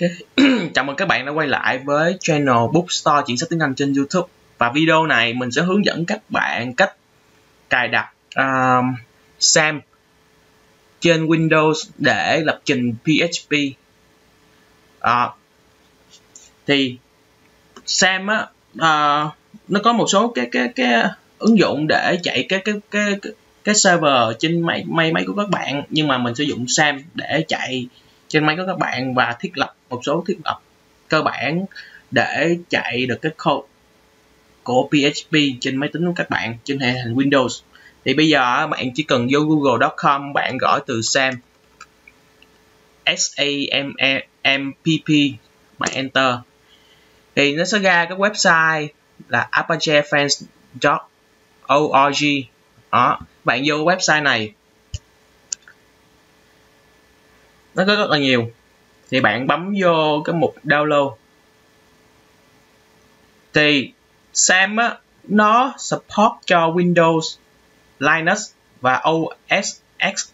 Ok, chào mừng các bạn đã quay lại với channel Bookstore chuyển sách tiếng Anh trên YouTube. Và video này mình sẽ hướng dẫn các bạn cách cài đặt um, SAM trên Windows để lập trình PHP à, thì SAM á uh, nó có một số cái cái cái ứng dụng để chạy cái cái cái cái, cái server trên máy máy máy của các bạn. Nhưng mà mình sử dụng SAM để chạy trên máy của các bạn và thiết lập, một số thiết lập cơ bản để chạy được cái code của PHP trên máy tính của các bạn trên hệ hình Windows. Thì bây giờ bạn chỉ cần vô google.com bạn gõ từ SAM, S A M M P P, bạn enter. Thì nó sẽ ra cái website là apachefans.org đó, bạn vô website này nó có rất là nhiều. Thì bạn bấm vô cái mục download. Thì Sam á nó support cho Windows, Linux và OS X.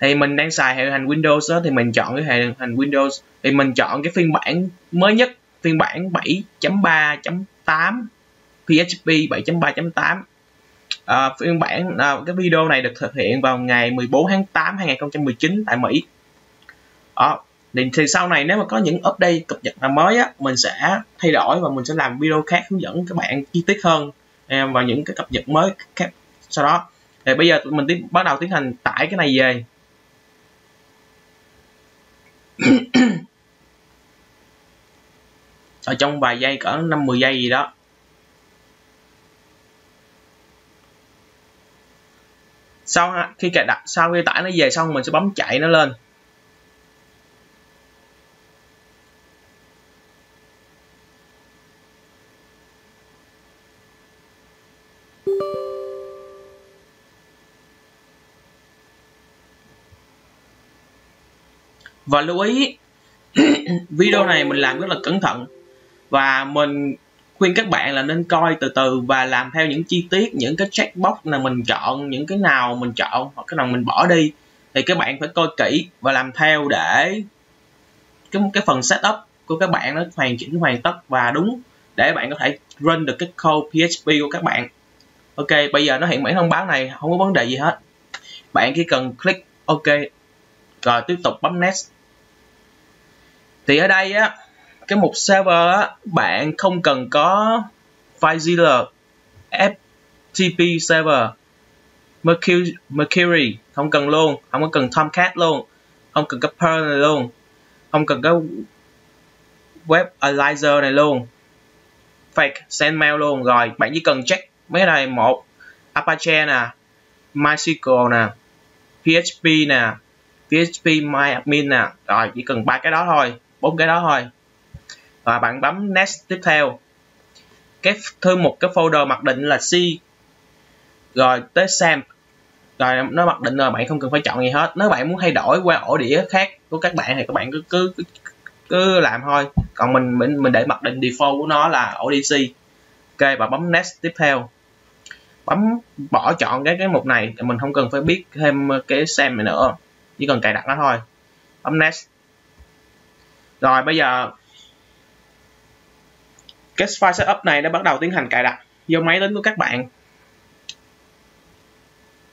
Thì mình đang xài hệ hành Windows đó, thì mình chọn cái hệ hành Windows. Thì mình chọn cái phiên bản mới nhất phiên bản 7.3.8 PHP 7.3.8 à, phiên bản à, cái video này được thực hiện vào ngày 14 tháng 8 2019 tại Mỹ. Đó. Thì, thì sau này nếu mà có những update cập nhật nào mới á mình sẽ thay đổi và mình sẽ làm video khác hướng dẫn các bạn chi tiết hơn vào những cái cập nhật mới khác sau đó. Thì bây giờ mình tiến, bắt đầu tiến hành tải cái này về. Ở trong vài giây cỡ 5 10 giây gì đó sau khi cài đặt, sau khi tải nó về xong mình sẽ bấm chạy nó lên. Và lưu ý, video này mình làm rất là cẩn thận. Và mình khuyên các bạn là nên coi từ từ và làm theo những chi tiết, những cái checkbox là mình chọn, những cái nào mình chọn hoặc cái nào mình bỏ đi thì các bạn phải coi kỹ và làm theo để cái cái phần setup của các bạn nó hoàn chỉnh, hoàn tất và đúng để bạn có thể run được cái code PHP của các bạn. Ok, bây giờ nó hiện bản thông báo này, không có vấn đề gì hết. Bạn chỉ cần click ok, rồi tiếp tục bấm next. Thì ở đây á cái mục server á bạn không cần có FileZilla FTP server Mercury, Mercury không cần luôn không có cần Tomcat luôn không cần cái Perl này luôn không cần cái Web Analyzer này luôn fake sendmail luôn. Rồi bạn chỉ cần check mấy này một Apache nè MySQL nè PHP nè PHP MyAdmin nè. Rồi chỉ cần ba cái đó thôi bốn cái đó thôi và bạn bấm next tiếp theo. Cái thư một cái folder mặc định là C. Rồi tới Sam. Rồi nó mặc định rồi bạn không cần phải chọn gì hết. Nếu bạn muốn thay đổi qua ổ đĩa khác của các bạn thì các bạn cứ cứ cứ làm thôi. Còn mình mình mình để mặc định default của nó là ổ DC ok, và bấm next tiếp theo. Bấm, bỏ chọn cái cái mục này mình không cần phải biết thêm cái Sam này nữa. Chỉ cần cài đặt nó thôi. Bấm next. Rồi bây giờ cái file setup này đã bắt đầu tiến hành cài đặt vô máy tính của các bạn.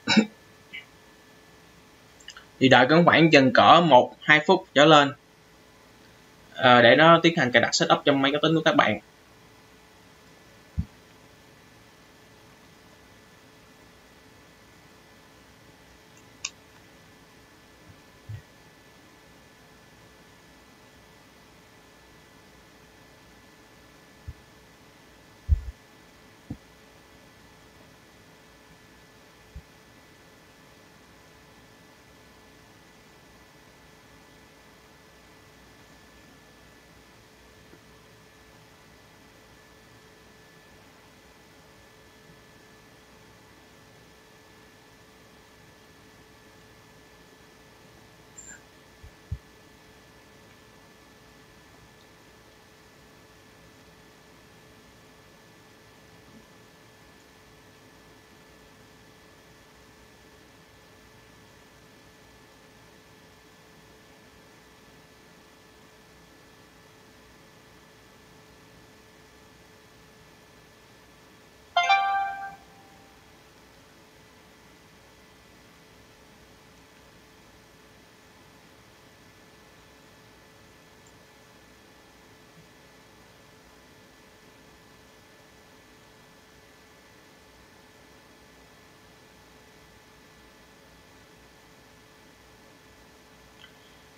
Thì đợi cỡ khoảng chừng cỡ 1 2 phút trở lên à, để nó tiến hành cài đặt setup trong máy tính của các bạn.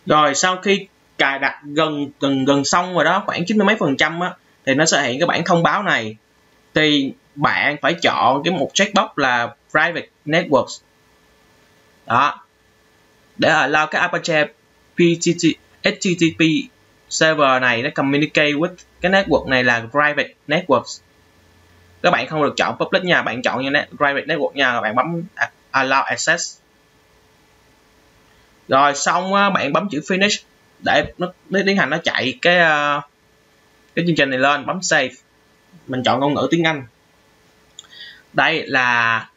Rồi sau khi cài đặt gần gần gần xong rồi đó khoảng chín mươi mấy phần trăm á thì nó sẽ hiện cái bản thông báo này. Thì bạn phải chọn cái mục checkbox là private networks. Đó. Để allow cái Apache PTT, HTTP server này nó communicate with cái network này là private networks. Các bạn không được chọn public nha bạn chọn như net, private network nha bạn bấm à, allow access rồi xong á, bạn bấm chữ finish để nó, để tiến hành nó chạy cái ờ, cái chương trình này lên bấm save. Mình chọn ngôn ngữ tiếng Anh. Đây là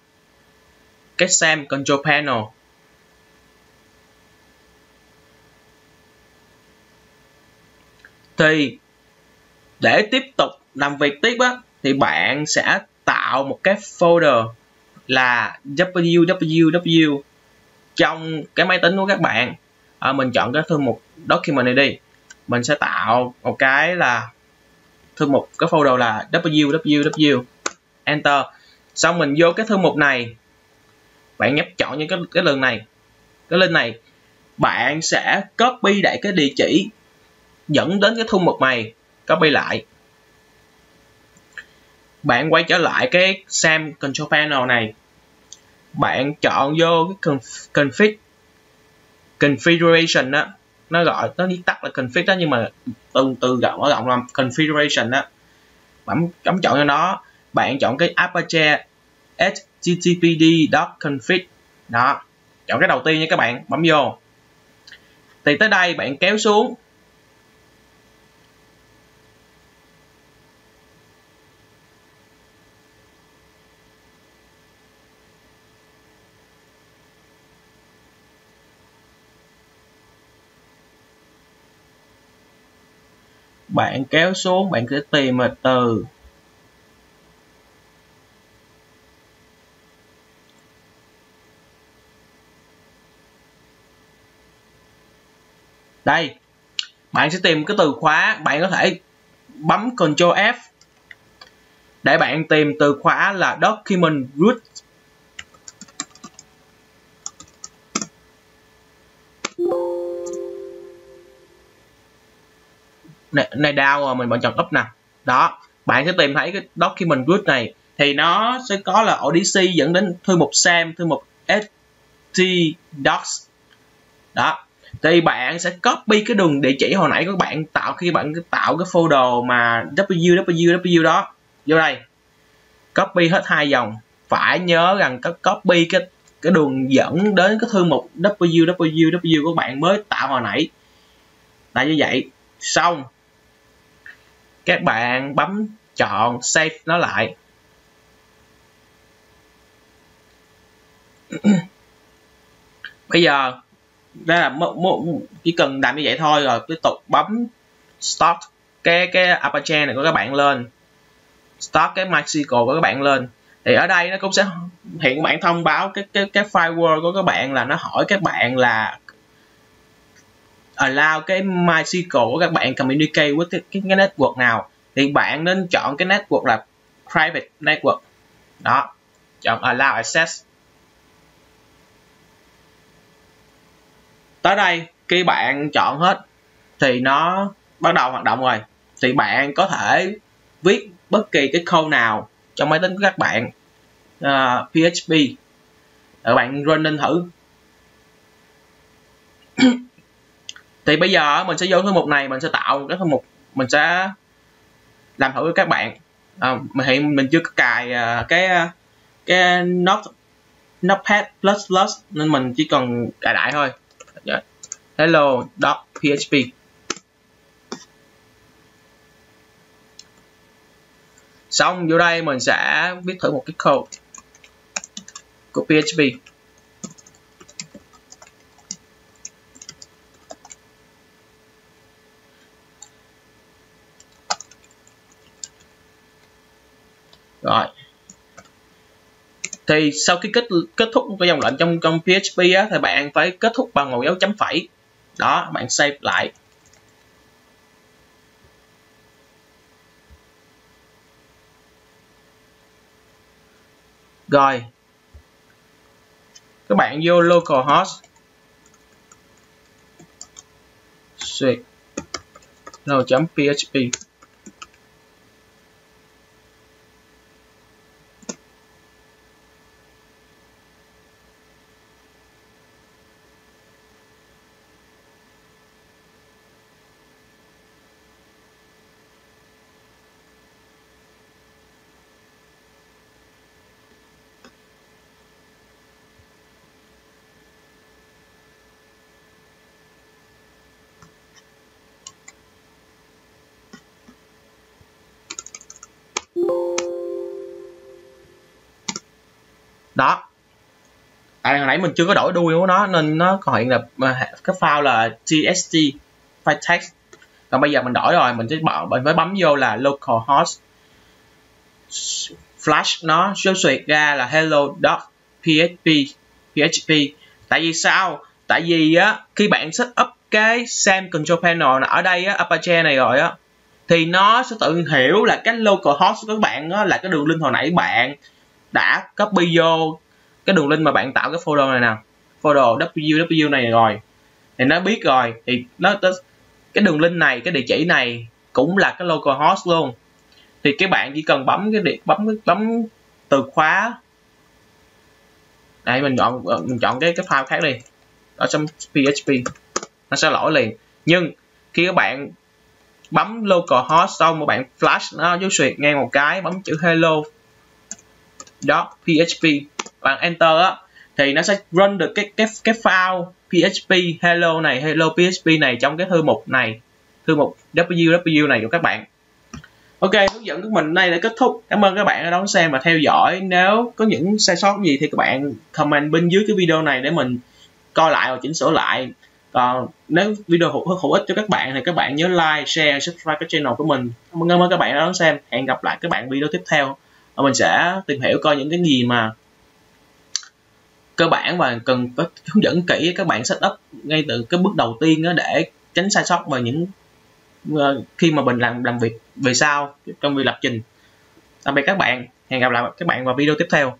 cái SAM control panel. Thì để tiếp tục làm việc tiếp á thì bạn sẽ tạo một cái folder là www trong cái máy tính của các bạn. À, mình chọn cái thư mục document này đi mình sẽ tạo một cái là thư mục cái folder là www. Enter. Xong mình vô cái thư mục này. Bạn nhấp chọn những cái cái lần này. Cái link này bạn sẽ copy lại cái địa chỉ dẫn đến cái thư mục này copy lại. Bạn quay trở lại cái SAM Control Panel này bạn chọn vô cái config configuration đó nó gọi, nó viết tắt là config đó, nhưng mà từ từ gọn ở rộng là configuration đó bấm bấm chọn cho nó, bạn chọn cái Apache httpd config. Đó, chọn cái đầu tiên nha các bạn, bấm vô. Thì tới đây bạn kéo xuống bạn kéo xuống, bạn sẽ tìm một từ. Đây, bạn sẽ tìm cái từ khóa, bạn có thể bấm Ctrl F để bạn tìm từ khóa là document root. Này, down đau rồi mình bạn chọn up nè. Đó bạn sẽ tìm thấy cái document root này. Thì nó sẽ có là Odyssey dẫn đến thư mục SAM thư mục st docs. Đó thì bạn sẽ copy cái đường địa chỉ hồi nãy các bạn tạo khi bạn tạo cái folder mà www đó. Vô đây copy hết hai dòng. Phải nhớ rằng các copy cái cái đường dẫn đến cái thư mục www của bạn mới tạo hồi nãy. Là như vậy. Xong các bạn bấm chọn save nó lại. Bây giờ, đây là chỉ cần làm như vậy thôi rồi tiếp tục bấm start cái cái Apache này của các bạn lên. Start cái MySQL của các bạn lên. Thì ở đây nó cũng sẽ, hiện bạn thông báo cái cái cái firewall của các bạn là nó hỏi các bạn là allow cái MySQL của các bạn communicate với cái, cái, cái network nào thì bạn nên chọn cái network là private network. Đó chọn allow access. Tới đây khi bạn chọn hết thì nó bắt đầu hoạt động rồi. Thì bạn có thể viết bất kỳ cái câu nào trong máy tính của các bạn. Uh, PHP các bạn run lên thử. Thì bây giờ mình sẽ vô thư mục này mình sẽ tạo cái thư mục mình sẽ làm thử với các bạn. À, mình hiện mình chưa có cài uh, cái à, cái not notepad plus plus nên mình chỉ cần cài đại thôi. Dạ. Hello dot php xong vô đây mình sẽ viết thử một cái code của php rồi. Thì sau khi kết kết thúc cái dòng lệnh trong trong PHP á, thì bạn phải kết thúc bằng một dấu chấm phẩy. Đó bạn save lại. Rồi. Các bạn vô localhost duyệt chấm PHP đó. Tại hồi nãy mình chưa có đổi đuôi của nó, nên nó còn hiện là cái file là txt file text. Còn bây giờ mình đổi rồi, mình sẽ bỏ, mình mới bấm vô là localhost flash nó, số xuyệt ra là hello.php php tại vì sao? Tại vì á, khi bạn set up cái SAM control panel ở đây á, Apache này rồi á, thì nó sẽ tự hiểu là cái localhost của các bạn á là cái đường link hồi nãy bạn đã copy vô cái đường link mà bạn tạo cái folder này nè. Folder www này rồi. Thì nó biết rồi. Thì nó cái đường link này, cái địa chỉ này cũng là cái localhost luôn. Thì các bạn chỉ cần bấm cái điện bấm bấm từ khóa. Đây, mình chọn ờ, mình chọn cái cái file khác đi. Ở trong php nó sẽ lỗi liền. Nhưng khi các bạn bấm localhost xong các bạn flash nó dấu xuyệt ngang một cái, bấm chữ hello php bạn enter á thì nó sẽ run được cái cái cái file php hello này hello php này trong cái thư mục này thư mục www này của các bạn. Ok hướng dẫn của mình đây đã kết thúc. Cảm ơn các bạn đã đón xem và theo dõi. Nếu có những sai sót gì thì các bạn comment bên dưới cái video này để mình coi lại và chỉnh sửa lại. Còn nếu video hữu, hữu ích cho các bạn thì các bạn nhớ like share subscribe cái channel của mình. Cảm ơn các bạn đã đón xem. Hẹn gặp lại các bạn video tiếp theo mình sẽ tìm hiểu coi những cái gì mà cơ bản và cần có hướng dẫn kỹ các bạn setup ngay từ cái bước đầu tiên đó để tránh sai sót và những ờ, khi mà mình làm làm việc về sau trong việc lập trình. Tạm biệt các bạn. Hẹn gặp lại các bạn vào video tiếp theo.